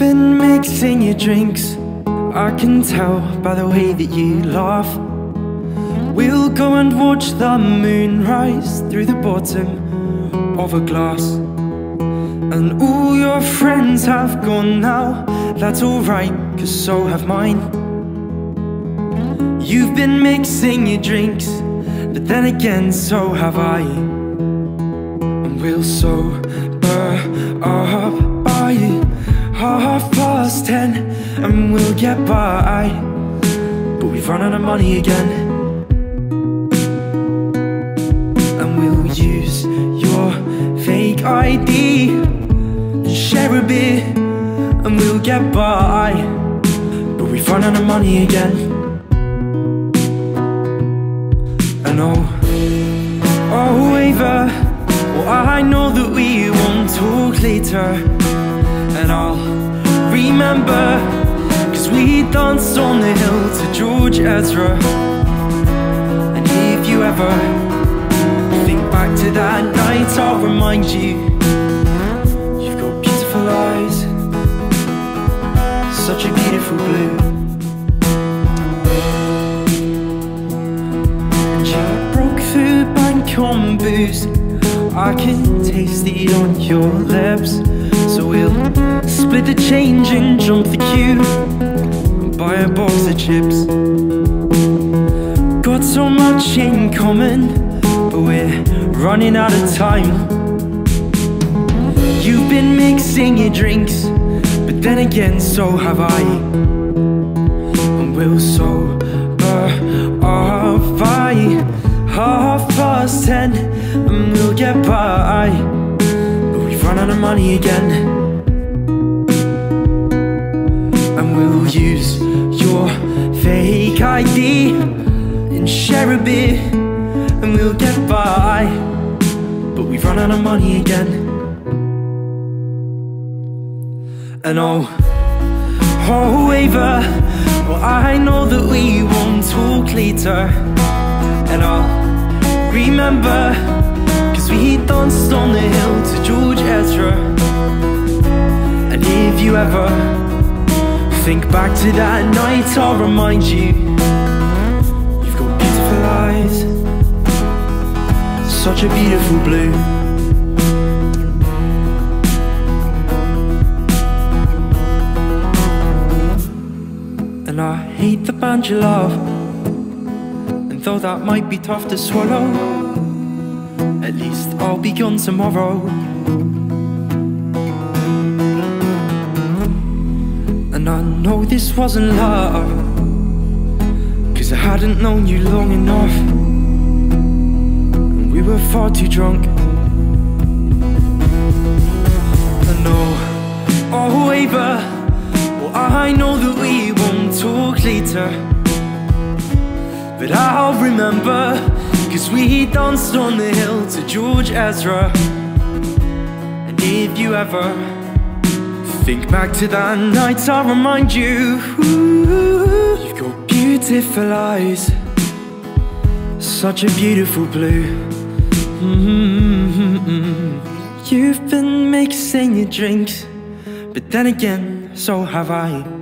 been mixing your drinks. I can tell by the way that you laugh. We'll go and watch the moon rise Through the bottom of a glass. And all your friends have gone now. That's alright, cause so have mine. You've been mixing your drinks But then again, so have I. And we'll sober up ten And we'll get by. But we've run out of money again. And we'll use your fake ID And share a beer And we'll get by. But we've run out of money again. And oh, oh waver Well I know that we won't talk later. And I'll remember Cause we danced on the hill to George Ezra. And if you ever think back to that night I'll remind you You've got beautiful eyes Such a beautiful blue. And you broke through bank on booze. I can taste it on your lips So we'll split the change and jump the queue. Buy a box of chips. Got so much in common But we're running out of time. You've been mixing your drinks But then again so have I. And we'll sober out of money again. And we'll use your fake ID And share a beer And we'll get by. But we've run out of money again. And oh, oh waver Well I know that we won't talk later. And I'll remember We danced on the hill to George Ezra. And if you ever think back to that night I'll remind you You've got beautiful eyes. Such a beautiful blue. And I hate the band you love. And though that might be tough to swallow At least. I'll be gone tomorrow. And I know this wasn't love Cause I hadn't known you long enough. And we were far too drunk. I know, oh waver Well I know that we won't talk later. But I'll remember Cause we danced on the hill to George Ezra. And if you ever Think back to that night I'll remind you You've got beautiful eyes. Such a beautiful blue. Mm -hmm. You've been mixing your drinks But then again, so have I